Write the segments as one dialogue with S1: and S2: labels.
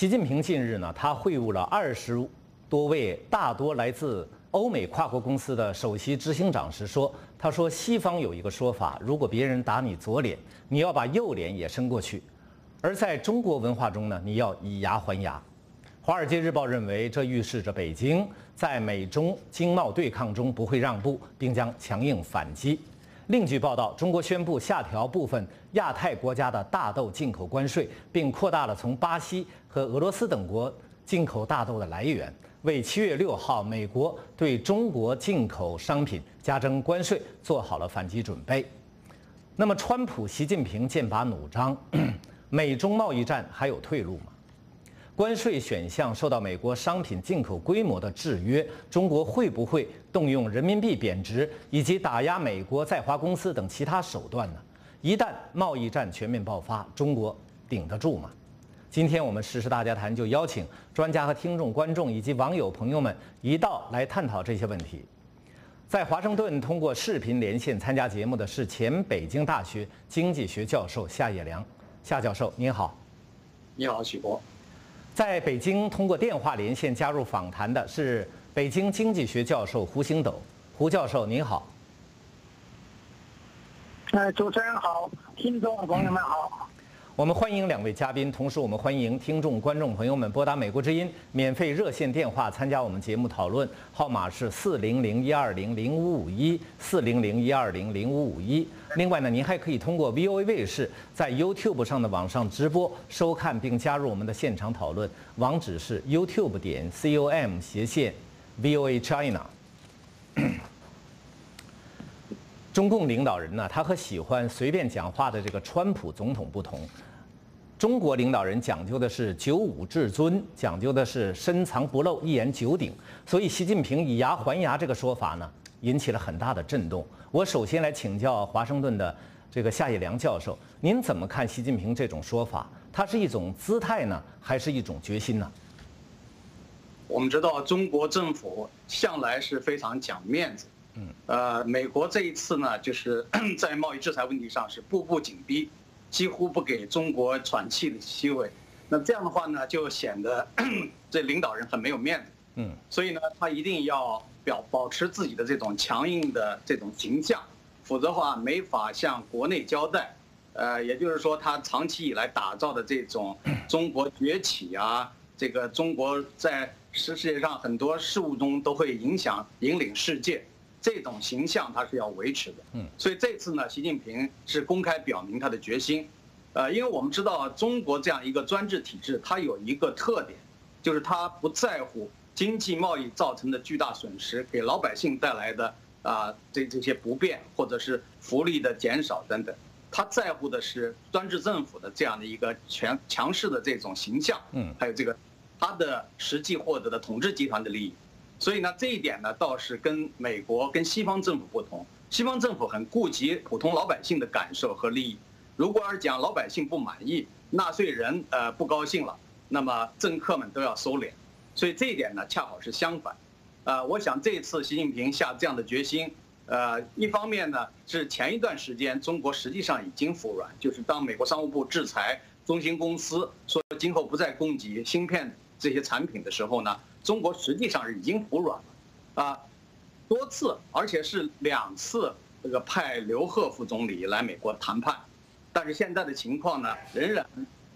S1: 习近平近日呢，他会晤了二十多位大多来自欧美跨国公司的首席执行长时说：“他说西方有一个说法，如果别人打你左脸，你要把右脸也伸过去；而在中国文化中呢，你要以牙还牙。”《华尔街日报》认为，这预示着北京在美中经贸对抗中不会让步，并将强硬反击。另据报道，中国宣布下调部分亚太国家的大豆进口关税，并扩大了从巴西和俄罗斯等国进口大豆的来源，为七月六号美国对中国进口商品加征关税做好了反击准备。那么，川普、习近平剑拔弩张，美中贸易战还有退路吗？关税选项受到美国商品进口规模的制约，中国会不会动用人民币贬值以及打压美国在华公司等其他手段呢？一旦贸易战全面爆发，中国顶得住吗？今天我们时事大家谈就邀请专家和听众、观众以及网友朋友们一道来探讨这些问题。在华盛顿通过视频连线参加节目的是前北京大学经济学教授夏业良，夏教授您好。
S2: 你好，许博。
S1: 在北京通过电话连线加入访谈的是北京经济学教授胡星斗，胡教授您好。
S3: 哎，主持人好，听众朋友们好。
S1: 我们欢迎两位嘉宾，同时我们欢迎听众、观众朋友们拨打美国之音免费热线电话参加我们节目讨论，号码是四零零一二零零五五一四零零一二零零五五一。另外呢，您还可以通过 VOA 卫视在 YouTube 上的网上直播收看并加入我们的现场讨论，网址是 YouTube 点 com 斜线 VOA China。中共领导人呢，他和喜欢随便讲话的这个川普总统不同。中国领导人讲究的是九五至尊，讲究的是深藏不露、一言九鼎。所以，习近平以牙还牙这个说法呢，引起了很大的震动。我首先来请教华盛顿的这个夏业良教授，您怎么看习近平这种说法？它是一种姿态呢，还是一种决心呢？
S2: 我们知道，中国政府向来是非常讲面子。嗯。呃，美国这一次呢，就是 在贸易制裁问题上是步步紧逼。几乎不给中国喘气的机会，那这样的话呢，就显得 这领导人很没有面子。嗯，所以呢，他一定要表保持自己的这种强硬的这种形象，否则的话没法向国内交代。呃，也就是说，他长期以来打造的这种 中国崛起啊，这个中国在世世界上很多事物中都会影响引领世界。这种形象他是要维持的，嗯，所以这次呢，习近平是公开表明他的决心，呃，因为我们知道中国这样一个专制体制，它有一个特点，就是它不在乎经济贸易造成的巨大损失给老百姓带来的啊这这些不便或者是福利的减少等等，他在乎的是专制政府的这样的一个强强势的这种形象，嗯，还有这个他的实际获得的统治集团的利益。所以呢，这一点呢倒是跟美国、跟西方政府不同。西方政府很顾及普通老百姓的感受和利益。如果要是讲老百姓不满意，纳税人呃不高兴了，那么政客们都要收敛。所以这一点呢，恰好是相反。呃，我想这次习近平下这样的决心，呃，一方面呢是前一段时间中国实际上已经服软，就是当美国商务部制裁中兴公司，说今后不再供给芯片这些产品的时候呢。中国实际上是已经服软了，啊，多次，而且是两次，这个派刘鹤副总理来美国谈判，但是现在的情况呢，仍然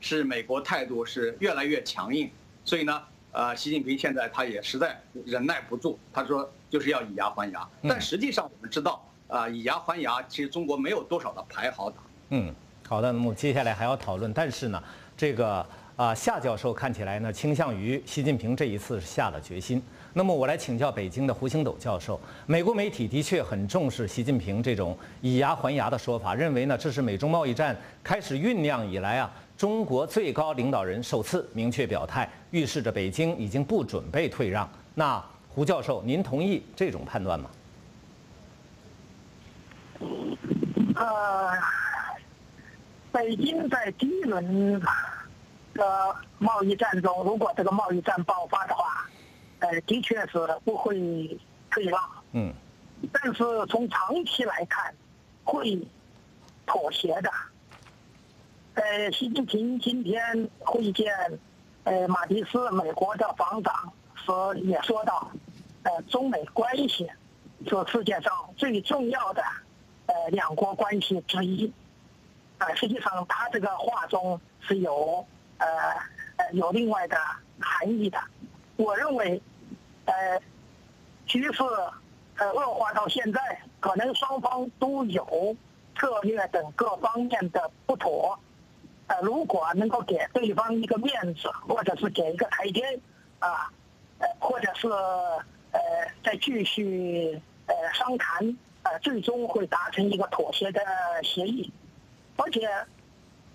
S2: 是美国态度是越来越强硬，所以呢，呃，习近平现在他也实在忍耐不住，他说就是要以牙还牙，但实际上我们知道，啊，以牙还牙，其实中国没有多少的牌好打。
S1: 嗯，好的，那么接下来还要讨论，但是呢，这个。啊，夏教授看起来呢倾向于习近平这一次下了决心。那么我来请教北京的胡星斗教授，美国媒体的确很重视习近平这种以牙还牙的说法，认为呢这是美中贸易战开始酝酿以来啊中国最高领导人首次明确表态，预示着北京已经不准备退让。那胡教授，您同意这种判断吗？
S3: 呃，北京在第一轮。个贸易战中，如果这个贸易战爆发的话，呃，的确是不会退让。嗯。但是从长期来看，会妥协的。呃，习近平今天会见呃，马蒂斯美国的防长说也说到，呃，中美关系是世界上最重要的呃两国关系之一。呃，实际上他这个话中是有呃呃有另外的含义的。我认为，呃，局势呃恶化到现在，可能双方都有策略等各方面的不妥。呃，如果能够给对方一个面子，或者是给一个台阶，啊，呃，或者是呃再继续呃商谈，呃，最终会达成一个妥协的协议。而且，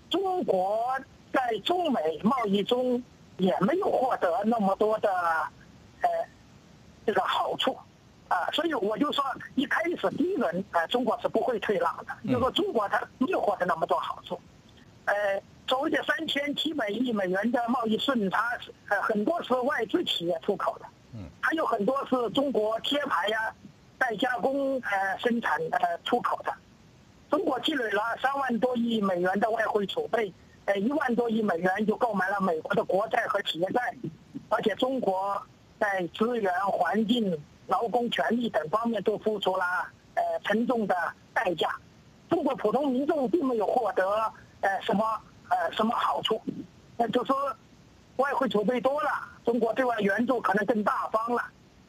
S3: 中国在中美贸易中也没有获得那么多的呃这个好处，啊，所以我就说一开始第一轮，呃，中国是不会退让的，就说中国它没有获得那么多好处。呃，所谓的三千七百亿美元的贸易顺差，呃，很多是外资企业出口的，嗯，还有很多是中国贴牌呀、代加工呃生产呃出口的。中国积累了三万多亿美元的外汇储备，呃，一万多亿美元就购买了美国的国债和企业债，而且中国在资源、环境、劳工权利等方面都付出了呃沉重的代价。中国普通民众并没有获得。呃，什么呃什么好处？那就说外汇储备多了，中国对外援助可能更大方了，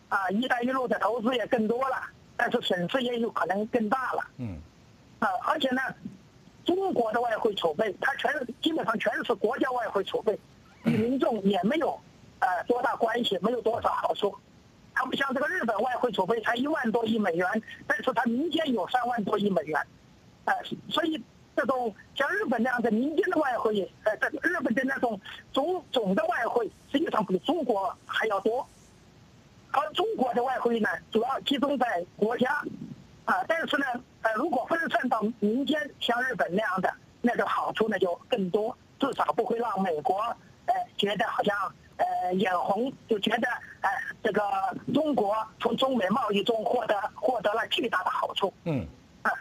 S3: 啊，一带一路的投资也更多了，但是损失也有可能更大了。嗯。啊，而且呢，中国的外汇储备，它全基本上全是国家外汇储备，与民众也没有呃多大关系，没有多少好处。它不像这个日本外汇储备才一万多亿美元，但是它民间有三万多亿美元，呃，所以。这种像日本那样的民间的外汇，呃，这日本的那种总总的外汇，实际上比中国还要多。而中国的外汇呢，主要集中在国家，啊，但是呢，呃，如果分散到民间，像日本那样的，那个好处呢就更多，至少不会让美国，呃，觉得好像，呃，眼红，就觉得，呃，这个中国从中美贸易中获得获得了巨大的好处。嗯。呃。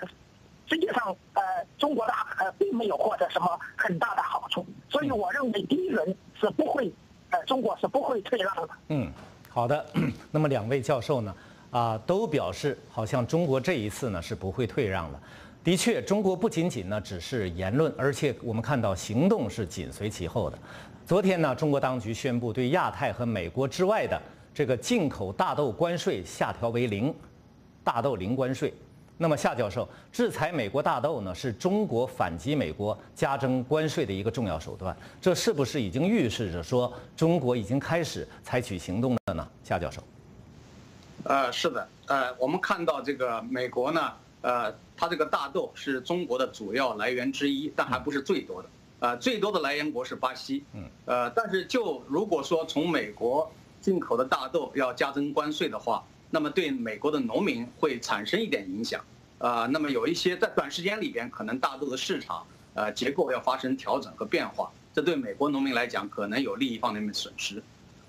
S3: 实际上，呃，中国的呃并没有获得什么很大的好处，所以我认为第一轮是不会，呃，中国是不会退让的。
S1: 嗯，好的。那么两位教授呢，啊，都表示好像中国这一次呢是不会退让的。的确，中国不仅仅呢只是言论，而且我们看到行动是紧随其后的。昨天呢，中国当局宣布对亚太和美国之外的这个进口大豆关税下调为零，大豆零关税。那么夏教授，制裁美国大豆呢，是中国反击美国加征关税的一个重要手段。这是不是已经预示着说中国已经开始采取行动了呢？夏教授，
S2: 呃，是的，呃，我们看到这个美国呢，呃，它这个大豆是中国的主要来源之一，但还不是最多的。呃，最多的来源国是巴西。嗯。呃，但是就如果说从美国进口的大豆要加征关税的话，那么对美国的农民会产生一点影响，啊，那么有一些在短时间里边可能大豆的市场呃结构要发生调整和变化，这对美国农民来讲可能有利益方面的损失，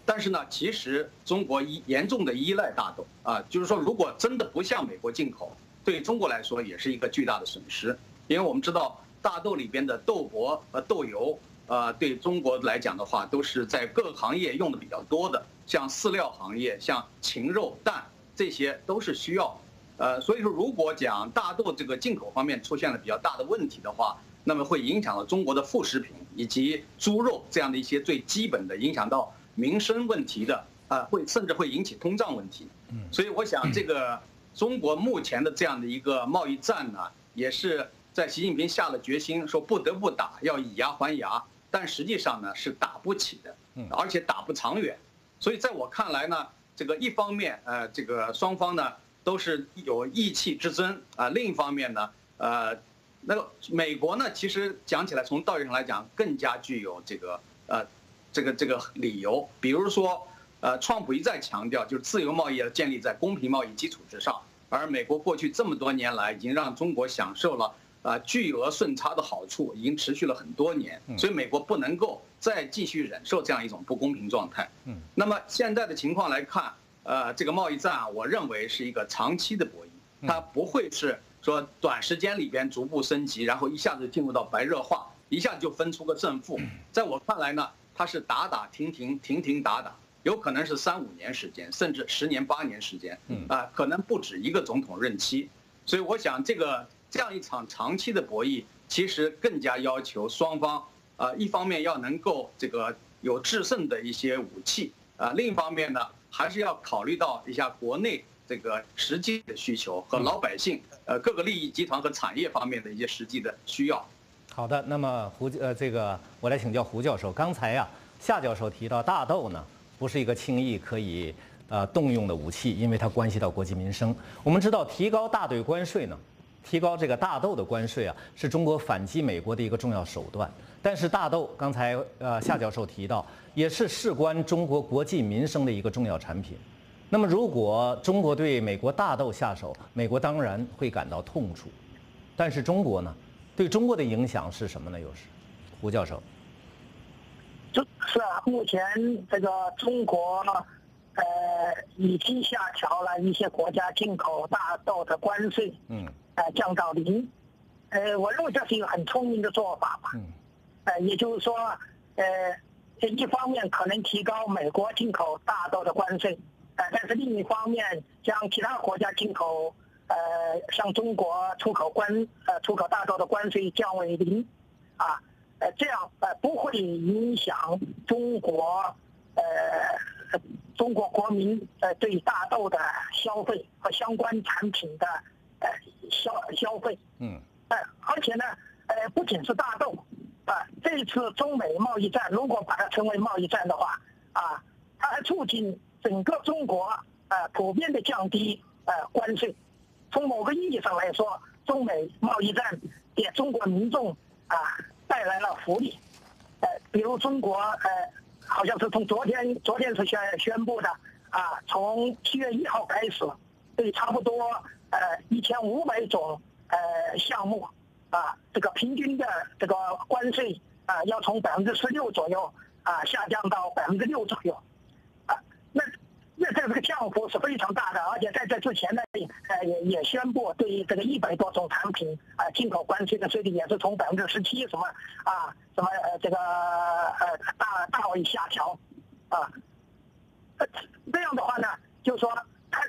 S2: 但是呢，其实中国依严重的依赖大豆啊，就是说如果真的不向美国进口，对中国来说也是一个巨大的损失，因为我们知道大豆里边的豆粕和豆油，呃，对中国来讲的话都是在各个行业用的比较多的，像饲料行业，像禽肉蛋。这些都是需要，呃，所以说如果讲大豆这个进口方面出现了比较大的问题的话，那么会影响到中国的副食品以及猪肉这样的一些最基本的影响到民生问题的，啊，会甚至会引起通胀问题。嗯，所以我想这个中国目前的这样的一个贸易战呢，也是在习近平下了决心说不得不打，要以牙还牙，但实际上呢是打不起的，而且打不长远。所以在我看来呢。这个一方面，呃，这个双方呢都是有意气之争啊。另一方面呢，呃，那个美国呢，其实讲起来，从道义上来讲，更加具有这个呃，这个这个理由。比如说，呃，川普一再强调，就是自由贸易要建立在公平贸易基础之上，而美国过去这么多年来，已经让中国享受了。啊，巨额顺差的好处已经持续了很多年，所以美国不能够再继续忍受这样一种不公平状态。嗯，那么现在的情况来看，呃，这个贸易战啊，我认为是一个长期的博弈，它不会是说短时间里边逐步升级，然后一下子进入到白热化，一下子就分出个胜负。在我看来呢，它。是打打停停，停停打打，有可能是三五年时间，甚至十年八年时间，嗯啊，可能不止一个总统任期。所以我想，这个这样一场长期的博弈，其实更加要求双方啊，一方面要能够这个有制胜的一些武器啊，另一方面呢，还是要考虑到一下国内这个实际的需求和老百姓呃各个利益集团和产业方面的一些实际的需要。
S1: 好的，那么胡呃这个我来请教胡教授，刚才呀夏教授提到大豆呢不是一个轻易可以。呃，动用的武器，因为它关系到国计民生。我们知道，提高大豆关税呢，提高这个大豆的关税啊，是中国反击美国的一个重要手段。但是大豆，刚才呃夏教授提到，也是事关中国国计民生的一个重要产品。那么，如果中国对美国大豆下手，美国当然会感到痛楚。但是中国呢，对中国的影响是什么呢？又是胡教授。
S3: 就是啊，目前这个中国。呃，已经下调了一些国家进口大豆的关税，嗯，呃，降到零，呃，我认为这是一个很聪明的做法吧，嗯，呃，也就是说，呃，一方面可能提高美国进口大豆的关税，呃，但是另一方面将其他国家进口，呃，向中国出口关，呃，出口大豆的关税降为零，啊，呃，这样呃不会影响中国，呃。中国国民呃对大豆的消费和相关产品的呃消消费，嗯，呃而且呢，呃不仅是大豆，啊这次中美贸易战如果把它称为贸易战的话，啊它还促进整个中国呃普遍的降低呃关税，从某个意义上来说，中美贸易战给中国民众啊带来了福利，呃比如中国呃。好像是从昨天，昨天是宣宣布的啊，从七月一号开始，对差不多呃一千五百种呃项目啊，这个平均的这个关税啊，要从百分之十六左右啊下降到百分之六左右，那这个降幅是非常大的，而且在这之前呢，呃，也也宣布对于这个一百多种产品啊，进口关税的税率也是从百分之十七什么啊，什么呃这个呃大大为下调，啊，这样的话呢，就说它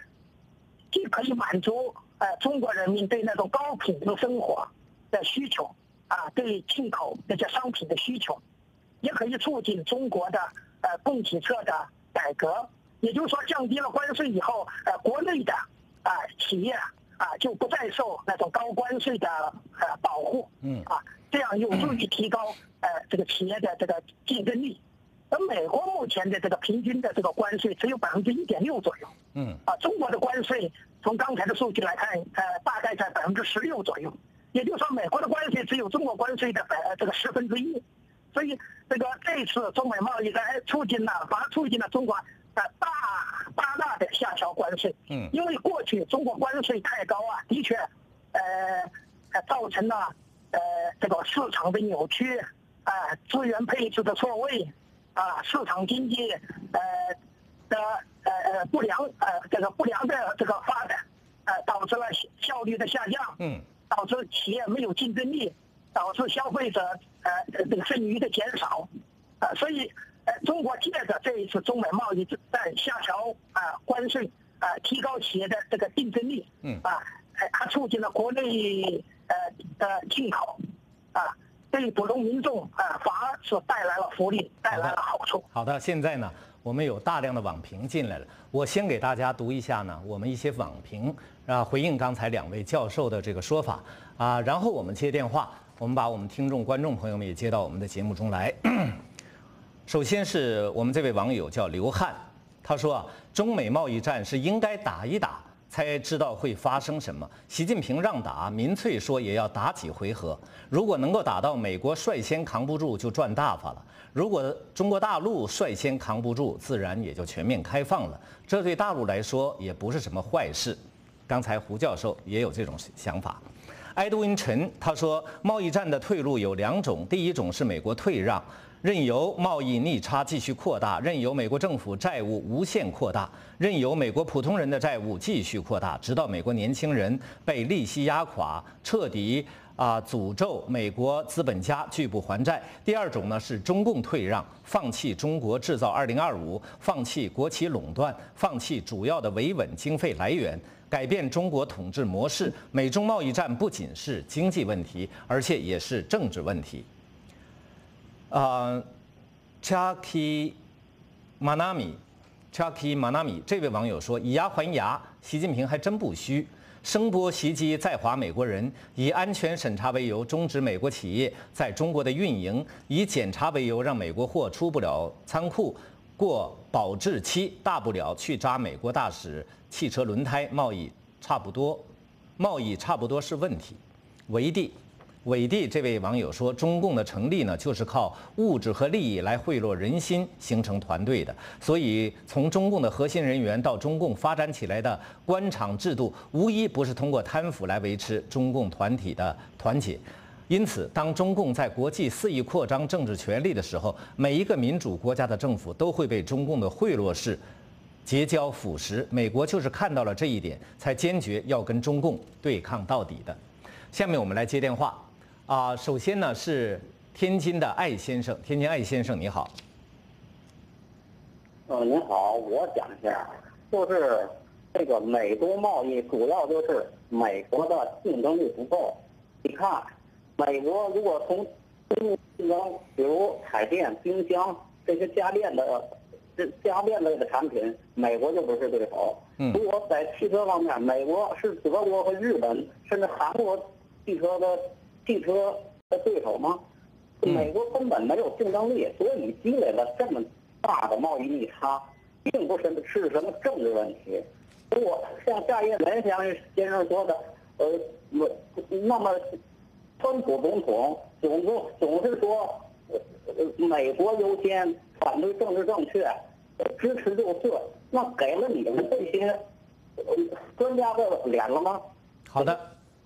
S3: 既可以满足呃中国人民对那种高品质生活的需求啊，对进口那些商品的需求，也可以促进中国的呃供给侧的改革。也就是说，降低了关税以后，呃，国内的啊企业啊就不再受那种高关税的呃保护，嗯啊，这样有助于提高呃这个企业的这个竞争力。而美国目前的这个平均的这个关税只有百分之一点六左右，嗯啊，中国的关税从刚才的数据来看，呃，大概在百分之十六左右。也就是说，美国的关税只有中国关税的百这个十分之一。所以，这个这次中美贸易战促进了，反而促进了中国。呃，大大大的下调关税，嗯，因为过去中国关税太高啊，的确，呃，呃，造成了呃这个市场的扭曲，啊，资源配置的错位，啊，市场经济呃的呃不良呃这个不良的这个发展，呃，导致了效率的下降，嗯，导致企业没有竞争力，导致消费者呃这个剩余的减少，啊，所以。呃，中国借着这一次中美贸易战下调啊关税啊，提高企业的这个竞争力，嗯啊，它促进了国内呃的进口，啊，对普通民众啊反而是带来了福利，带来了好处。
S1: 好的，现在呢，我们有大量的网评进来了，我先给大家读一下呢，我们一些网评啊，回应刚才两位教授的这个说法啊，然后我们接电话，我们把我们听众观众朋友们也接到我们的节目中来。首先是我们这位网友叫刘汉，他说啊，中美贸易战是应该打一打，才知道会发生什么。习近平让打，民粹说也要打几回合。如果能够打到美国率先扛不住，就赚大发了；如果中国大陆率先扛不住，自然也就全面开放了。这对大陆来说也不是什么坏事。刚才胡教授也有这种想法。埃德温陈他说，贸易战的退路有两种，第一种是美国退让。任由贸易逆差继续扩大，任由美国政府债务无限扩大，任由美国普通人的债务继续扩大，直到美国年轻人被利息压垮，彻底啊，诅咒美国资本家拒不还债；第二种呢是中共退让，放弃中国制造二零二五，放弃国企垄断，放弃主要的维稳经费来源，改变中国统治模式。美中贸易战不仅是经济问题，而且也是政治问题。啊，Chucky Manami，Chucky Manami 这位网友说：“以牙还牙，习近平还真不虚。”声波袭击在华美国人，以安全审查为由终止美国企业在中国的运营，以检查为由让美国货出不了仓库，过保质期，大不了去扎美国大使汽车轮胎，贸易差不多，贸易差不多是问题，围地。伟帝这位网友说：“中共的成立呢，就是靠物质和利益来贿赂人心，形成团队的。所以，从中共的核心人员到中共发展起来的官场制度，无一不是通过贪腐来维持中共团体的团结。因此，当中共在国际肆意扩张政治权力的时候，每一个民主国家的政府都会被中共的贿赂式结交腐蚀。美国就是看到了这一点，才坚决要跟中共对抗到底的。下面我们来接电话。”啊，首先呢是天津的艾先生，天津艾先生你好。
S4: 呃，您好，我讲一下，就是这个美中贸易主要就是美国的竞争力不够。你看，美国如果从竞争，比如彩电、冰箱这些家电的这家电类的产品，美国就不是对手。
S1: 嗯。
S4: 如果在汽车方面，美国是德国和日本甚至韩国汽车的。汽车的对手吗？美国根本没有竞争力，所以积累了这么大的贸易逆差，并不是是什么政治问题。如果像夏业连先生说的，呃，那么川普总统总总总是说，呃，美国优先，反对政治正确，支持六四，那给了你们这些专家的脸了吗？
S1: 好的。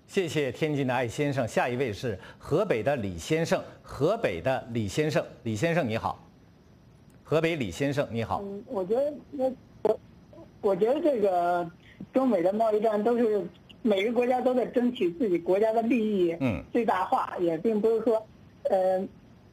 S1: 谢谢天津的艾先生，下一位是河北的李先生。河北的李先生，李先生你好。河北李先生你好。
S5: 嗯，我觉得我我我觉得这个中美的贸易战都是每个国家都在争取自己国家的利益，
S1: 嗯，
S5: 最大化，也并不是说，呃，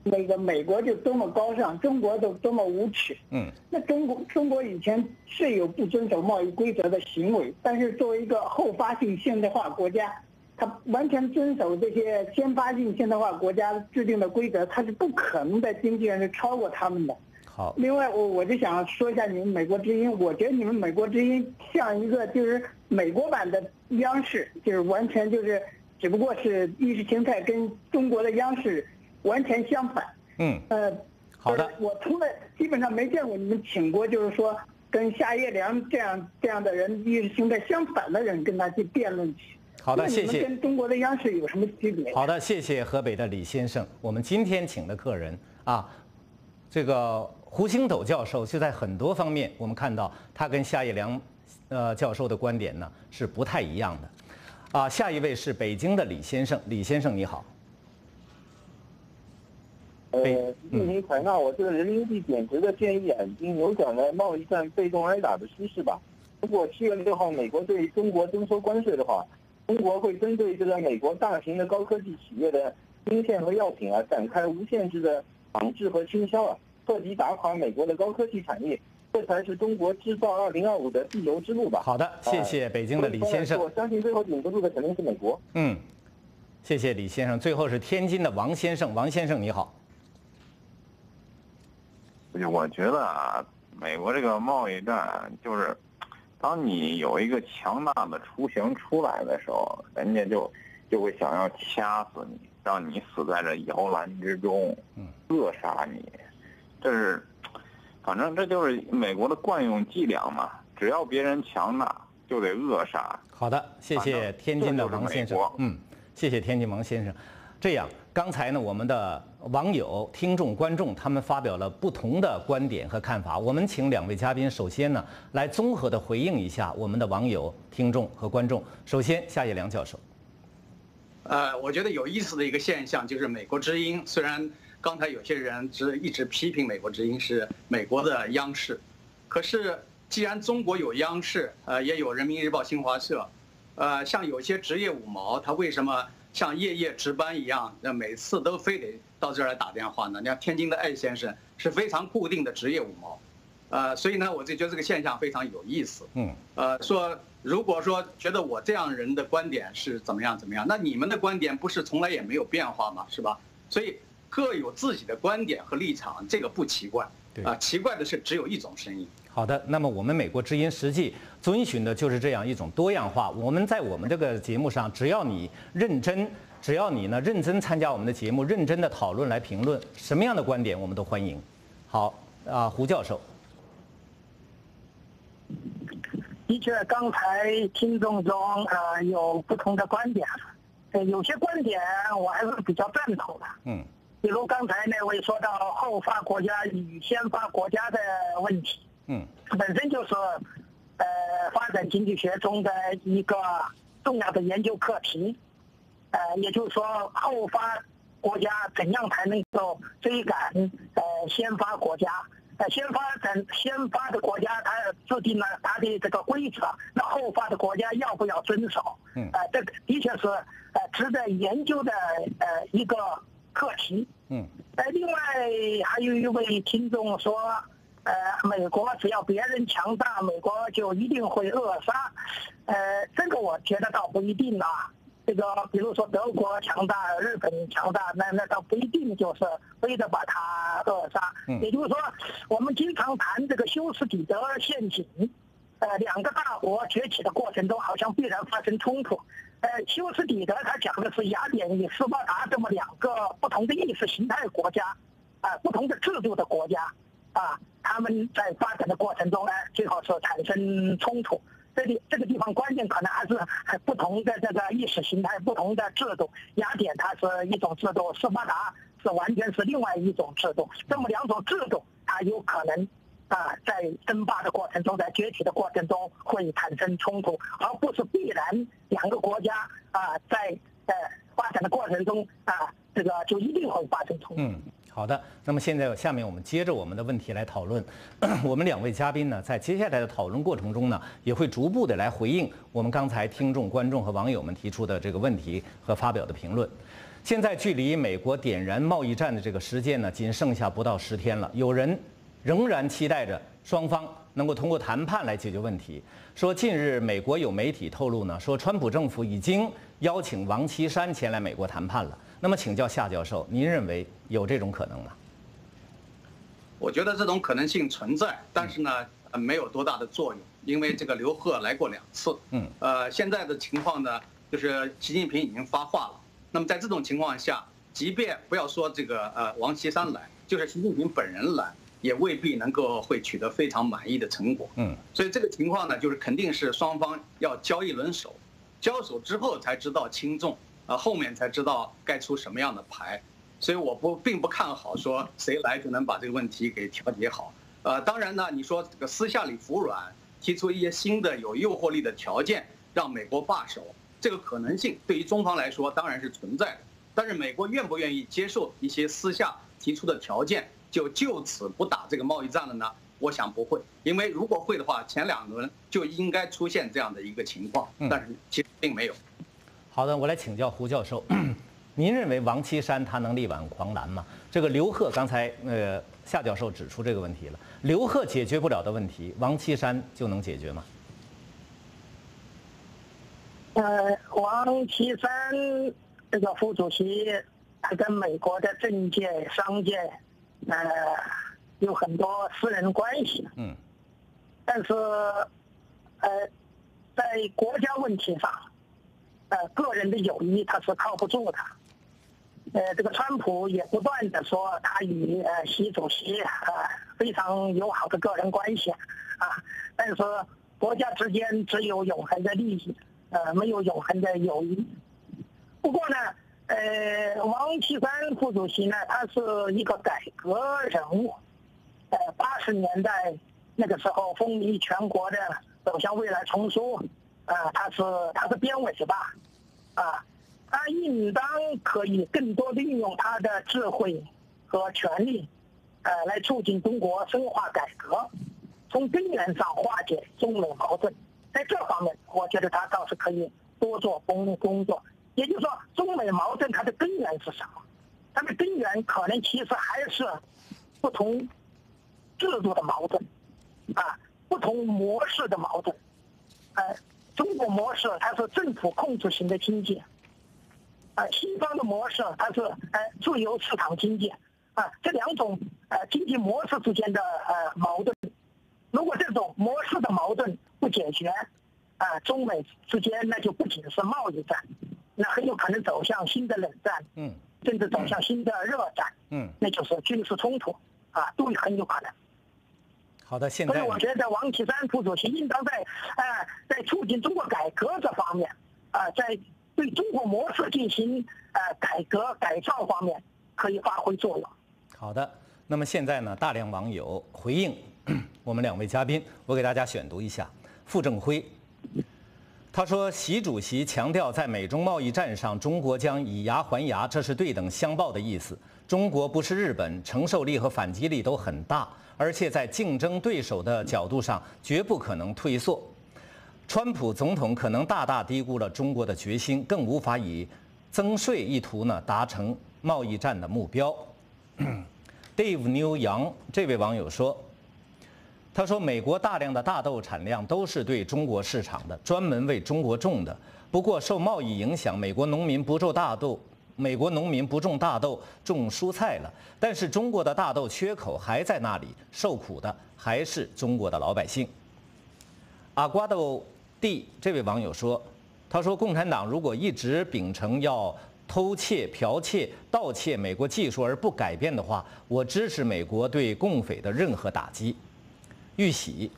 S5: 那个美国就多么高尚，中国就多么无耻，
S1: 嗯。
S5: 那中国中国以前是有不遵守贸易规则的行为，但是作为一个后发性现代化国家。他完全遵守这些先发性现代化国家制定的规则，他是不可能在经济上是超过他们的。
S1: 好。
S5: 另外，我我就想说一下你们美国之音，我觉得你们美国之音像一个就是美国版的央视，就是完全就是，只不过是意识形态跟中国的央视完全相反。
S1: 嗯。呃，好的。
S5: 我从来基本上没见过你们请过，就是说跟夏叶良这样这样的人意识形态相反的人跟他去辩论去。
S1: 好的，谢谢。
S5: 跟中国的央视有什么区别？
S1: 好的，谢谢河北的李先生。我们今天请的客人啊，这个胡星斗教授就在很多方面，我们看到他跟夏一良，呃教授的观点呢是不太一样的。啊，下一位是北京的李先生，李先生你好。
S6: 呃，进行采纳我这个人民币贬值的建议啊，已经扭转了贸易战被动挨打的趋势吧。如果七月六号美国对中国征收关税的话，中国会针对这个美国大型的高科技企业的芯片和药品啊，展开无限制的仿制和倾销啊，彻底打垮美国的高科技产业，这才是中国制造二零二五的必由之路吧？
S1: 好的，谢谢北京的李先生。
S6: 我相信最后顶不住的肯定是美国。
S1: 嗯，谢谢李先生。最后是天津的王先生，王先生你好。
S7: 我觉得啊，美国这个贸易战就是。当你有一个强大的雏形出来的时候，人家就就会想要掐死你，让你死在这摇篮之中，扼杀你。这是，反正这就是美国的惯用伎俩嘛。只要别人强大，就得扼杀。
S1: 好的，谢谢天津的王先生。嗯，谢谢天津王先生。这样，刚才呢，我们的网友、听众、观众他们发表了不同的观点和看法。我们请两位嘉宾，首先呢，来综合的回应一下我们的网友、听众和观众。首先，夏叶良教授。
S2: 呃，我觉得有意思的一个现象就是，美国之音虽然刚才有些人只一直批评美国之音是美国的央视，可是既然中国有央视，呃，也有人民日报、新华社，呃，像有些职业五毛，他为什么？像夜夜值班一样，那每次都非得到这儿来打电话呢？你看天津的艾先生是非常固定的职业五毛，呃，所以呢，我就觉得这个现象非常有意思。嗯，呃，说如果说觉得我这样人的观点是怎么样怎么样，那你们的观点不是从来也没有变化吗？是吧？所以各有自己的观点和立场，这个不奇怪。
S1: 对
S2: 啊，奇怪的是只有一种声音。
S1: 好的，那么我们美国之音实际遵循的就是这样一种多样化。我们在我们这个节目上，只要你认真，只要你呢认真参加我们的节目，认真的讨论来评论，什么样的观点我们都欢迎。好啊，胡教授。
S3: 的确，刚才听众中呃有不同的观点，呃有些观点我还是比较赞同的。嗯。比如刚才那位说到后发国家与先发国家的问题。嗯，本身就是，呃，发展经济学中的一个重要的研究课题，呃，也就是说，后发国家怎样才能够追赶呃先发国家？呃，先发展先发的国家，它制定了它的这个规则，那后发的国家要不要遵守？嗯，呃，这个的确是呃值得研究的呃一个课题。嗯，呃，另外还有一位听众说。呃，美国只要别人强大，美国就一定会扼杀。呃，这个我觉得倒不一定啊。这个比如说德国强大，日本强大，那那倒不一定就是非得把它扼杀。也就是说，我们经常谈这个修斯底德陷阱。呃，两个大国崛起的过程中，好像必然发生冲突。呃，修斯底德他讲的是雅典与斯巴达这么两个不同的意识形态国家，啊，不同的制度的国家。啊，他们在发展的过程中呢，最好是产生冲突。这里这个地方关键可能还是不同的这个意识形态、不同的制度。雅典它是一种制度，斯巴达是完全是另外一种制度。这么两种制度，它有可能啊，在争霸的过程中，在崛起的过程中会产生冲突，而不是必然两个国家啊在呃发展的过程中啊，这个就一定会发生冲突。
S1: 好的，那么现在下面我们接着我们的问题来讨论。我们两位嘉宾呢，在接下来的讨论过程中呢，也会逐步的来回应我们刚才听众、观众和网友们提出的这个问题和发表的评论。现在距离美国点燃贸易战的这个时间呢，仅剩下不到十天了。有人仍然期待着双方能够通过谈判来解决问题。说近日美国有媒体透露呢，说川普政府已经邀请王岐山前来美国谈判了。那么请教夏教授，您认为有这种可能吗？
S2: 我觉得这种可能性存在，但是呢，没有多大的作用，因为这个刘鹤来过两次。嗯。呃，现在的情况呢，就是习近平已经发话了。那么在这种情况下，即便不要说这个呃王岐山来，就是习近平本人来，也未必能够会取得非常满意的成果。嗯。所以这个情况呢，就是肯定是双方要交一轮手，交手之后才知道轻重。啊，后面才知道该出什么样的牌，所以我不并不看好说谁来就能把这个问题给调节好。呃，当然呢，你说这个私下里服软，提出一些新的有诱惑力的条件，让美国罢手，这个可能性对于中方来说当然是存在的。但是美国愿不愿意接受一些私下提出的条件，就就此不打这个贸易战了呢？我想不会，因为如果会的话，前两轮就应该出现这样的一个情况，但是其实并没有。
S1: 好的，我来请教胡教授，您认为王岐山他能力挽狂澜吗？这个刘鹤刚才呃夏教授指出这个问题了，刘鹤解决不了的问题，王岐山就能解决吗？
S3: 呃，王岐山这个副主席，他跟美国的政界、商界，呃，有很多私人关系。嗯。但是，呃，在国家问题上。呃，个人的友谊他是靠不住的。呃，这个川普也不断的说他与呃习主席啊非常友好的个人关系，啊，但是国家之间只有永恒的利益，呃，没有永恒的友谊。不过呢，呃，王岐山副主席呢，他是一个改革人物，呃，八十年代那个时候风靡全国的走向未来丛书。啊，他是他是编委是吧，啊，他应当可以更多的运用他的智慧和权力，呃，来促进中国深化改革，从根源上化解中美矛盾。在这方面，我觉得他倒是可以多做工工作。也就是说，中美矛盾它的根源是什么？它的根源可能其实还是不同制度的矛盾，啊，不同模式的矛盾。呃，中国模式它是政府控制型的经济，啊，西方的模式它是呃自由市场经济，啊，这两种呃经济模式之间的呃矛盾，如果这种模式的矛盾不解决，啊，中美之间那就不仅是贸易战，那很有可能走向新的冷战，
S1: 嗯。
S3: 甚至走向新的热战，
S1: 嗯，
S3: 那就是军事冲突，啊，都很有可能。
S1: 好的，现在
S3: 所以我觉得王岐山副主席应当在呃在促进中国改革这方面，啊、在对中国模式进行呃改革改造方面可以发挥作用。
S1: 好的，那么现在呢，大量网友回应 我们两位嘉宾，我给大家选读一下。傅正辉，他说，习主席强调，在美中贸易战上，中国将以牙还牙，这是对等相报的意思。中国不是日本，承受力和反击力都很大，而且在竞争对手的角度上，绝不可能退缩。川普总统可能大大低估了中国的决心，更无法以增税意图呢达成贸易战的目标。Dave New Yang 这位网友说，他说美国大量的大豆产量都是对中国市场的，专门为中国种的。不过受贸易影响，美国农民不种大豆，美国农民不种大豆，种蔬菜了。但是中国的大豆缺口还在那里，受苦的还是中国的老百姓。阿瓜豆 D 这位网友说，他说共产党如果一直秉承要偷窃、剽窃、盗窃美国技术而不改变的话，我支持美国对共匪的任何打击。玉玺，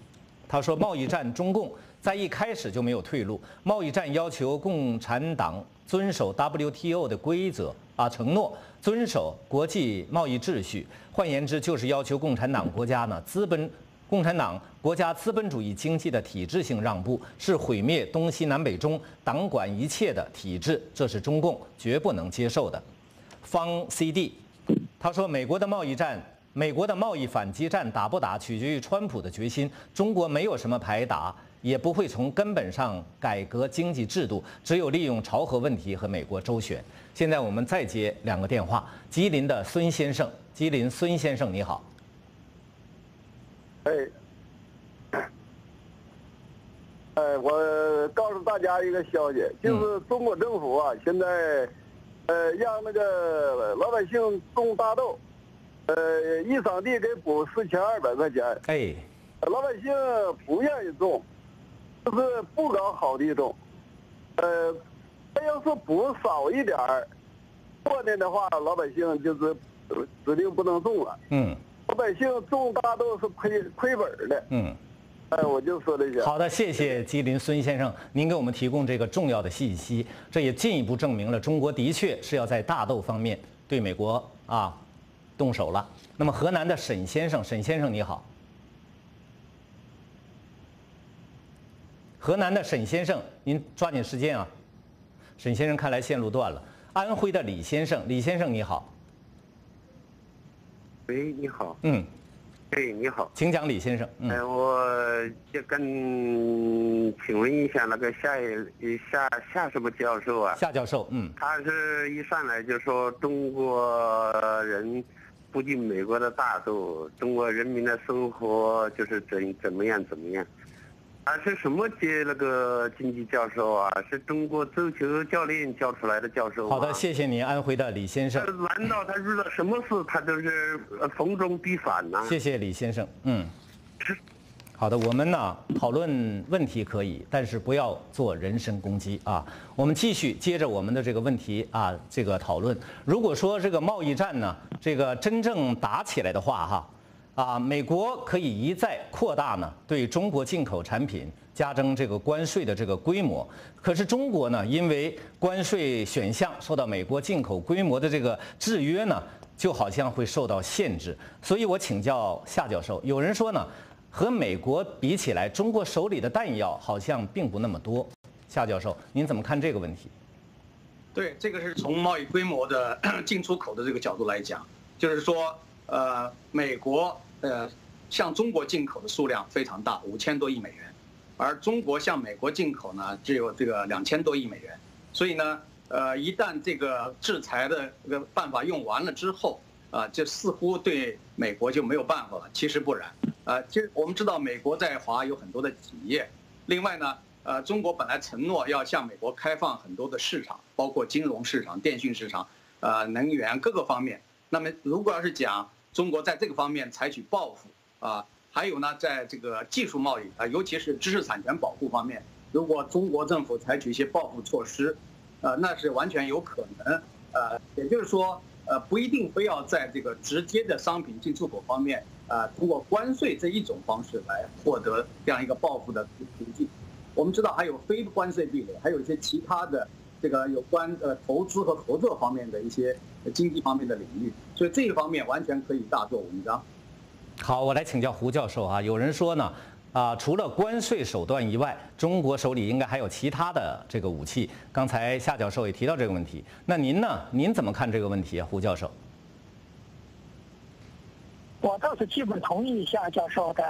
S1: 他说贸易战中共在一开始就没有退路，贸易战要求共产党遵守 WTO 的规则啊承诺，遵守国际贸易秩序，换言之就是要求共产党国家呢资本。共产党国家资本主义经济的体制性让步，是毁灭东西南北中党管一切的体制，这是中共绝不能接受的。方 CD，他说，美国的贸易战，美国的贸易反击战打不打，取决于川普的决心。中国没有什么牌打，也不会从根本上改革经济制度，只有利用朝核问题和美国周旋。现在我们再接两个电话，吉林的孙先生，吉林孙先生你好。
S8: 哎，哎，我告诉大家一个消息，就是中国政府啊，现在，呃，让那个老百姓种大豆，呃，一场地给补四千二百块钱，
S1: 哎，
S8: 老百姓不愿意种，就是不搞好地种，呃，他要是补少一点儿，过年的话，老百姓就是呃指定不能种了。
S1: 嗯
S8: 老百姓种大豆是亏亏本的，
S1: 嗯。
S8: 哎，我就说这些。
S1: 好的，谢谢吉林孙先生，您给我们提供这个重要的信息，这也进一步证明了中国的确是要在大豆方面对美国啊动手了。那么河南的沈先生，沈先生你好。河南的沈先生，您抓紧时间啊。沈先生看来线路断了。安徽的李先生，李先生你好。
S9: 喂，你好。
S1: 嗯，
S9: 哎，你好。
S1: 请讲，李先生。嗯。
S9: 哎，我就跟请问一下那个夏夏夏什么教授啊？
S1: 夏教授，嗯。
S9: 他是一上来就说中国人不进美国的大豆，中国人民的生活就是怎怎么样怎么样。他是什么接那个经济教授啊？是中国足球教练教出来的教授
S1: 好的，谢谢您，安徽的李先生。
S9: 难道他遇到什么事，他都是逢中必反呢？
S1: 谢谢李先生。嗯，好的，我们呢讨论问题可以，但是不要做人身攻击啊。我们继续接着我们的这个问题啊，这个讨论。如果说这个贸易战呢，这个真正打起来的话，哈。啊，美国可以一再扩大呢对中国进口产品加征这个关税的这个规模，可是中国呢，因为关税选项受到美国进口规模的这个制约呢，就好像会受到限制。所以我请教夏教授，有人说呢，和美国比起来，中国手里的弹药好像并不那么多。夏教授，您怎么看这个问题？
S2: 对，这个是从贸易规模的 进出口的这个角度来讲，就是说，呃，美国。呃，向中国进口的数量非常大，五千多亿美元，而中国向美国进口呢，只有这个两千多亿美元。所以呢，呃，一旦这个制裁的这个办法用完了之后，啊，这似乎对美国就没有办法了。其实不然，啊，其实我们知道美国在华有很多的企业，另外呢，呃，中国本来承诺要向美国开放很多的市场，包括金融市场、电讯市场，呃，能源各个方面。那么如果要是讲中国在这个方面采取报复，啊。还有呢，在这个技术贸易啊，尤其是知识产权保护方面，如果中国政府采取一些报复措施，呃，那是完全有可能。呃，也就是说，呃，不一定非要在这个直接的商品进出口方面，啊，通过关税这一种方式来获得这样一个报复的途径。我们知道还有非关税壁垒，还有一些其他的这个有关呃投资和合作方面的一些经济方面的领域，所以这一方面完全可以大做文章。
S1: 好，我来请教胡教授啊。有人说呢，啊，除了关税手段以外，中国手里应该还有其他的这个武器。刚才夏教授也提到这个问题，那您呢？您怎么看这个问题啊，胡教授？
S3: 我倒是基本同意夏教授的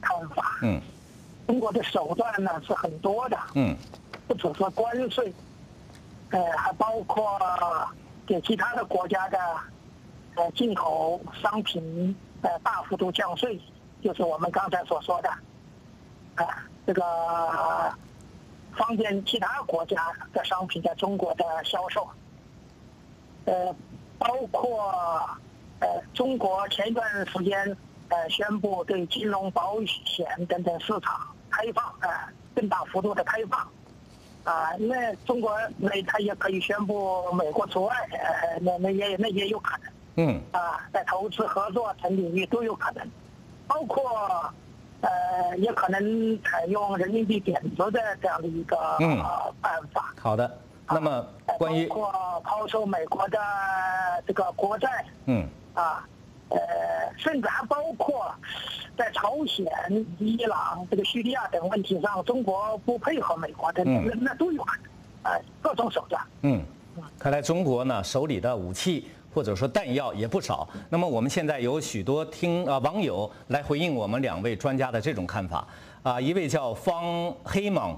S3: 看法。嗯。中国的手段呢是很多的。嗯。不只是关税，呃，还包括给其他的国家的呃进口商品。呃，大幅度降税，就是我们刚才所说的，啊，这个方便其他国家的商品在中国的销售，呃，包括呃，中国前一段时间呃宣布对金融保险等等市场开放，啊，更大幅度的开放，啊，那中国那他也可以宣布美国除外，呃，那那也那也有可能。嗯。啊，在投资合作等领域都有可能，包括呃，也可能采用人民币贬值的这样的一个办法。
S1: 好的，那么关于
S3: 包括抛售美国的这个国债，嗯。啊，呃，甚至还包括在朝鲜、伊朗、这个叙利亚等问题上，中国不配合美国的，那那都有啊，各种手段。
S1: 嗯，看来中国呢手里的武器。或者说弹药也不少。那么我们现在有许多听啊网友来回应我们两位专家的这种看法啊，一位叫方黑蟒，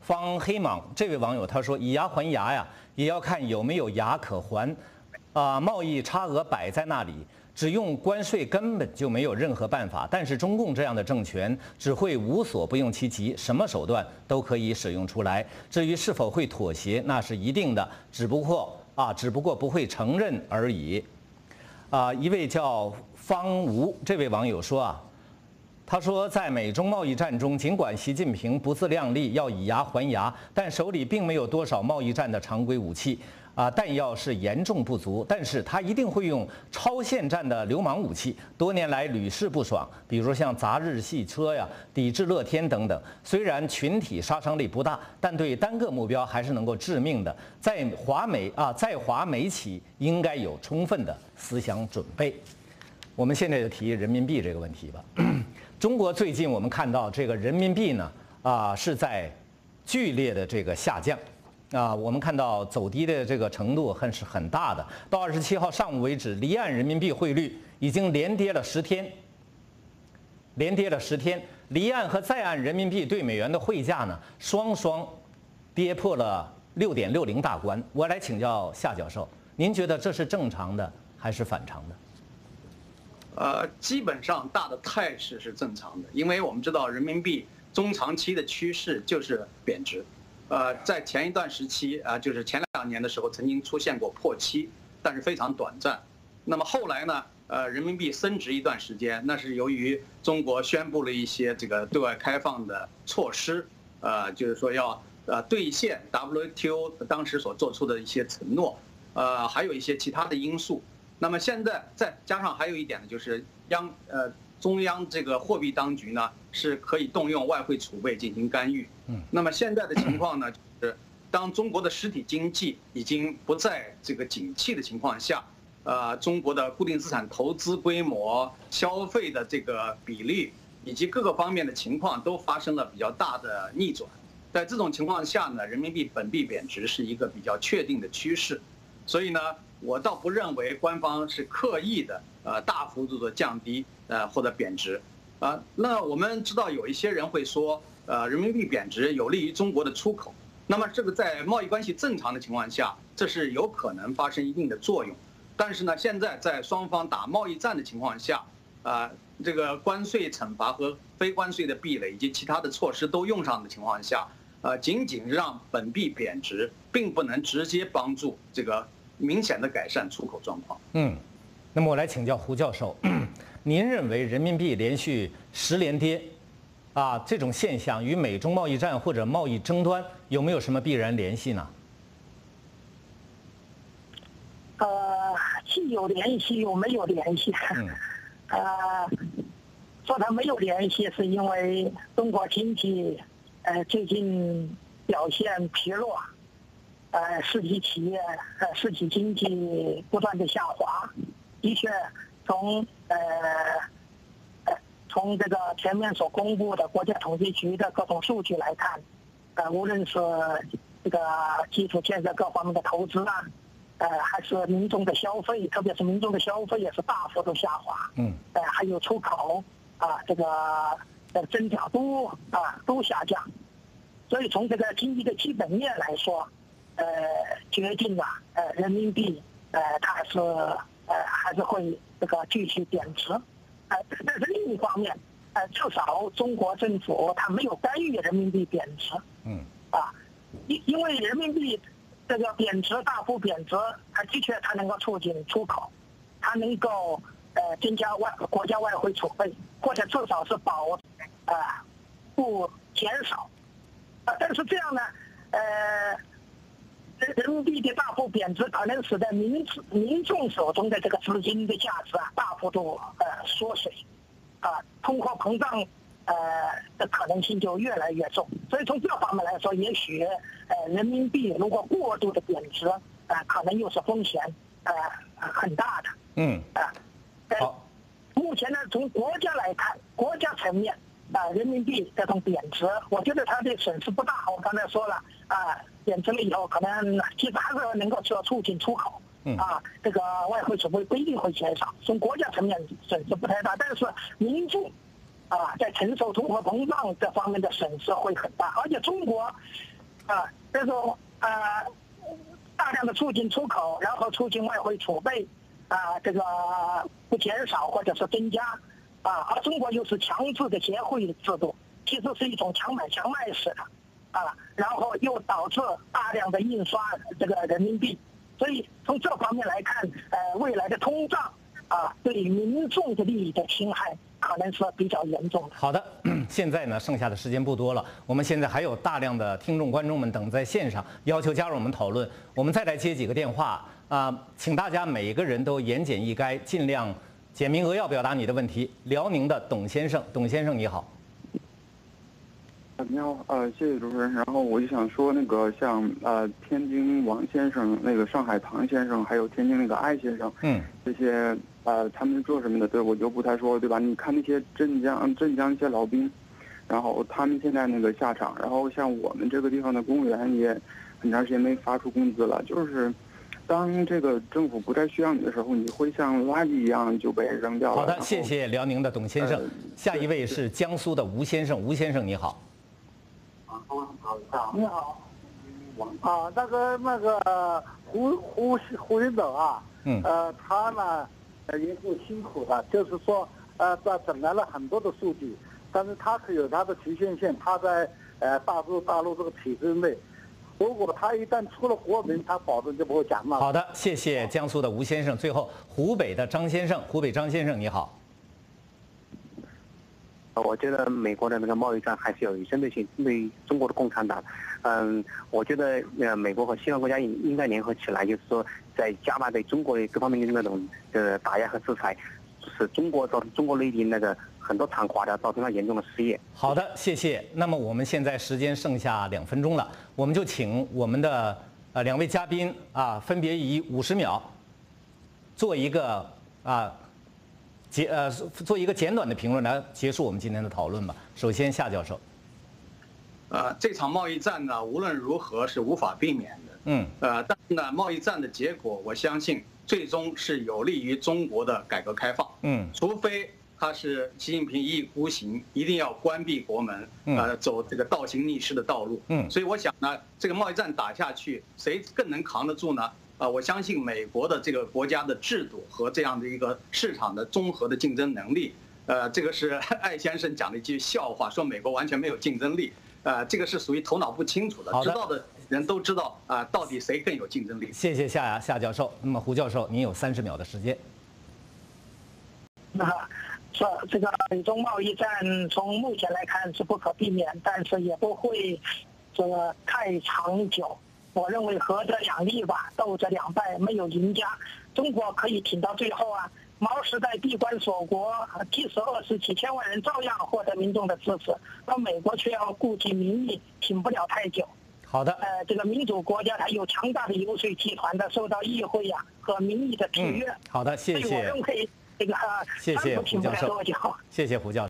S1: 方黑蟒这位网友他说以牙还牙呀，也要看有没有牙可还，啊贸易差额摆在那里，只用关税根本就没有任何办法。但是中共这样的政权只会无所不用其极，什么手段都可以使用出来。至于是否会妥协，那是一定的，只不过。啊，只不过不会承认而已。啊，一位叫方吴这位网友说啊，他说在美中贸易战中，尽管习近平不自量力要以牙还牙，但手里并没有多少贸易战的常规武器。啊，弹药是严重不足，但是他一定会用超限战的流氓武器，多年来屡试不爽。比如像砸日系车呀、抵制乐天等等。虽然群体杀伤力不大，但对单个目标还是能够致命的。在华美啊，在华美企应该有充分的思想准备。我们现在就提人民币这个问题吧。中国最近我们看到这个人民币呢，啊是在剧烈的这个下降。啊，我们看到走低的这个程度很是很大的。到二十七号上午为止，离岸人民币汇率已经连跌了十天，连跌了十天。离岸和在岸人民币对美元的汇价呢，双双跌破了六点六零大关。我来请教夏教授，您觉得这是正常的还是反常的？
S2: 呃，基本上大的态势是正常的，因为我们知道人民币中长期的趋势就是贬值。呃，在前一段时期啊，就是前两年的时候，曾经出现过破七，但是非常短暂。那么后来呢，呃，人民币升值一段时间，那是由于中国宣布了一些这个对外开放的措施，呃，就是说要呃兑现 WTO 当时所做出的一些承诺，呃，还有一些其他的因素。那么现在再加上还有一点呢，就是央呃。中央这个货币当局呢，是可以动用外汇储备进行干预。嗯，那么现在的情况呢，就是当中国的实体经济已经不在这个景气的情况下，呃，中国的固定资产投资规模、消费的这个比例以及各个方面的情况都发生了比较大的逆转。在这种情况下呢，人民币本币贬值是一个比较确定的趋势。所以呢，我倒不认为官方是刻意的。呃，大幅度的降低，呃，或者贬值，啊，那我们知道有一些人会说，呃，人民币贬值有利于中国的出口，那么这个在贸易关系正常的情况下，这是有可能发生一定的作用。但是呢，现在在双方打贸易战的情况下，啊，这个关税惩罚和非关税的壁垒以及其他的措施都用上的情况下，呃，仅仅让本币贬值，并不能直接帮助这个明显的改善出口状况。
S1: 嗯，那么我来请教胡教授，您认为人民币连续十连跌，啊，这种现象与美中贸易战或者贸易争端有没有什么必然联系呢？
S3: 呃，既有联系又没有联系。
S1: 嗯。
S3: 呃，说它没有联系，是因为中国经济，呃，最近表现疲弱，呃，实体企业、呃，实体经济不断的下滑。的确，从呃呃，从这个前面所公布的国家统计局的各种数据来看，呃，无论是这个基础建设各方面的投资啊。呃，还是民众的消费，特别是民众的消费也是大幅度下滑。
S1: 嗯。
S3: 呃，还有出口啊，这个的增长都啊都下降，所以从这个经济的基本面来说，呃，决定了呃人民币呃它还是呃还是会这个继续贬值。呃，但是另一方面，呃，至少中国政府它没有干预人民币贬值。
S1: 嗯。
S3: 啊，因因为人民币。这个贬值大幅贬值，它的确它能够促进出口，它能够呃增加外国家外汇储备，或者至少是保呃不减少，啊但是这样呢，呃人人民币的大幅贬值可能使得民民众手中的这个资金的价值啊大幅度呃缩水，啊通货膨胀。呃，的可能性就越来越重，所以从这方面来说，也许呃人民币如果过度的贬值，呃，可能又是风险呃很大的。
S1: 嗯。
S3: 啊。好。目前呢，从国家来看，国家层面啊，人民币这种贬值，我觉得它的损失不大。我刚才说了啊，贬值了以后，可能其实还是能够说促进出口。
S1: 嗯。
S3: 啊，这个外汇储备不一定会减少，从国家层面损失不太大，但是民众。啊，在承受通货膨胀这方面的损失会很大，而且中国，啊，这种呃大量的促进出口，然后促进外汇储备，啊，这个不减少或者是增加，啊，而中国又是强制的结汇制度，其实是一种强买强卖式的，啊，然后又导致大量的印刷这个人民币，所以从这方面来看，呃，未来的通胀啊，对民众的利益的侵害。可能是比较严重的。
S1: 好的，现在呢，剩下的时间不多了。我们现在还有大量的听众观众们等在线上，要求加入我们讨论。我们再来接几个电话啊，请大家每一个人都言简意赅，尽量简明扼要表达你的问题。辽宁的董先生，董先生你好。
S10: 你好，呃，谢谢主持人。然后我就想说，那个像呃天津王先生、那个上海唐先生，还有天津那个艾先生，
S1: 嗯，
S10: 这些。呃，他们做什么的？对我就不太说，对吧？你看那些镇江、镇江一些老兵，然后他们现在那个下场，然后像我们这个地方的公务员也很长时间没发出工资了。就是当这个政府不再需要你的时候，你会像垃圾一样就被扔掉了。
S1: 好的，谢谢辽宁的董先生。下一位是江苏的吴先生，吴先生你好。
S11: 啊，你好。啊，那个那个胡胡胡云斗啊，
S1: 嗯，
S11: 呃，他呢？也够辛苦的，就是说，呃，在整来了很多的数据，但是他是有他的局限性，他在呃大陆大陆这个体制内，如果他一旦出了国门，他保证就不会讲了。
S1: 好的，谢谢江苏的吴先生。最后，湖北的张先生，湖北张先生你好。
S12: 我觉得美国的那个贸易战还是有针对性，针对中国的共产党。嗯，我觉得呃，美国和西方国家应应该联合起来，就是说，在加大对中国的各方面的那种呃打压和制裁，使中国造成中国内地那个很多厂垮掉，造成了严重的失业。
S1: 好的，谢谢。那么我们现在时间剩下两分钟了，我们就请我们的呃两位嘉宾啊，分别以五十秒做一个啊简呃做一个简短的评论来结束我们今天的讨论吧。首先，夏教授。
S2: 呃，这场贸易战呢，无论如何是无法避免的。
S1: 嗯。
S2: 呃，但是呢，贸易战的结果，我相信最终是有利于中国的改革开放。
S1: 嗯。
S2: 除非他是习近平一意孤行，一定要关闭国门，呃，走这个倒行逆施的道路。
S1: 嗯，
S2: 所以我想呢，这个贸易战打下去，谁更能扛得住呢？啊，我相信美国的这个国家的制度和这样的一个市场的综合的竞争能力，呃，这个是 艾先生讲的一句笑话，说美国完全没有竞争力，呃，这个是属于头脑不清楚的，知道的人都知道啊，到底谁更有竞争力。
S1: 谢谢夏夏教授。那么胡教授，您有三十秒的时间。
S3: 那是这个美中贸易战，从目前来看是不可避免，但是也不会这个太长久。我认为合则两利吧，斗则两败，没有赢家。中国可以挺到最后啊！毛时代闭关锁国，几十二十几千万人照样获得民众的支持，而美国却要顾及民意，挺不了太久。
S1: 好的。
S3: 呃，这个民主国家它有强大的游说集团的，受到议会呀和民意的制约。
S1: 好的，谢谢。
S3: 所以我认为这个
S1: 谢谢胡教授。谢谢胡教授。